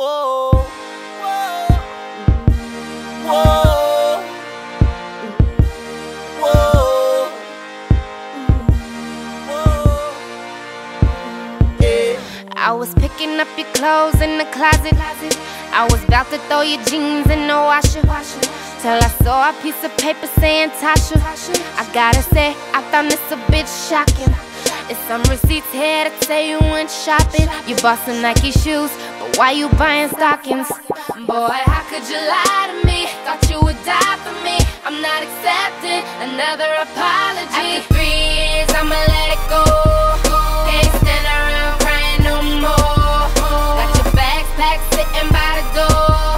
Whoa, whoa. I was picking up your clothes in the closet. I was about to throw your jeans in the washer. Till I saw a piece of paper saying Tasha. I gotta say, I found this a bit shocking. It's some receipts here that say you went shopping. You bought some Nike shoes, why you buying stockings? Boy, how could you lie to me? Thought you would die for me. I'm not accepting another apology. After three years, I'ma let it go. Can't stand around crying no more. Got your bags packed, sitting by the door.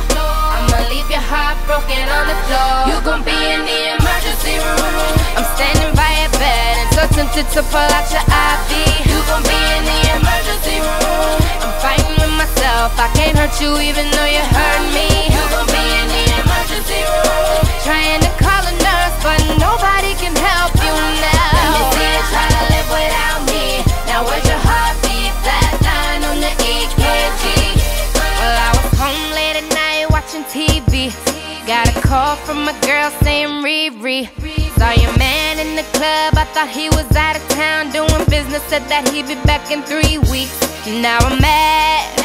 I'ma leave your heart broken on the floor. You gon' be in the emergency room. I'm standing by your bed and so tempted to pull out your IV. You gon' be in the emergency room. I'm fighting with myself. I can't hurt you even though you hurt me. You gon' be in the emergency room. Trying to call a nurse, but nobody can help you now. Let me see you try to live without me. Now where's your heartbeat? Flatline on the EKG. Well, I was home late at night watching TV. Got a call from a girl saying Riri. Saw your man in the club, I thought he was out of town doing business. Said that he'd be back in three weeks. Now I'm mad.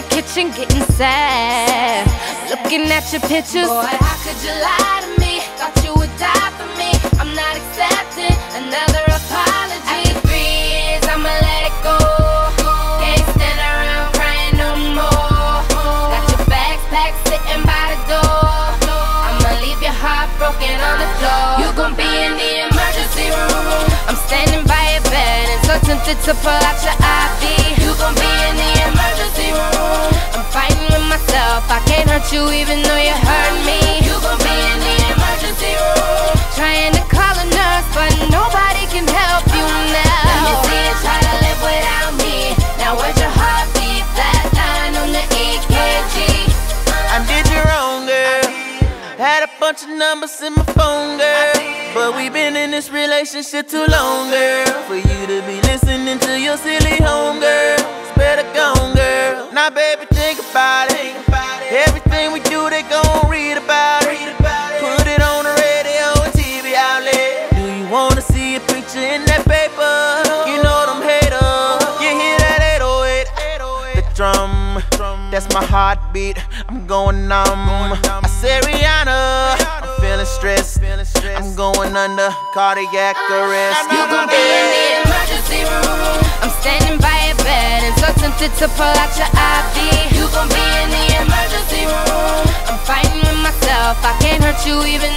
The kitchen getting sad. Looking at your pictures. Boy, how could you lie to me? Thought you would die for me. I'm not accepting another apology. After three years, I'ma let it go. Can't stand around crying no more. Got your bags packed, sitting by the door. I'ma leave your heart broken on the floor. You gon' be in the emergency room. I'm standing by your bed and so tempted to pull out your IV. You gon' be in the. I'm fighting with myself. I can't hurt you even though you hurt me. You gon' be in the emergency room. Trying to call a nurse, but nobody can help you now. Let me see you try to live without me. Now where's your heartbeat? Flatline on the EKG. I did you wrong, girl. Had a bunch of numbers in my phone, girl. But we been in this relationship too long, girl. For you to be listening to your silly home, girl. It's better gone, girl. Now, baby, think about it. Everything we do, they gon' read about it. Put it on the radio and TV outlet. Do you wanna see a picture in that paper? You know them haters. You hear that 808? The drum, that's my heartbeat. I'm going numb. I say Rihanna, I'm feeling stressed. I'm going under cardiac arrest. You gon' be in the emergency room. I'm standing by tempted to pull out your IV. You gon' be in the emergency room. I'm fighting with myself. I can't hurt you even